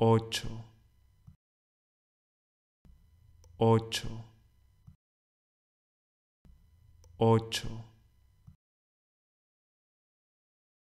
ocho, ocho, ocho.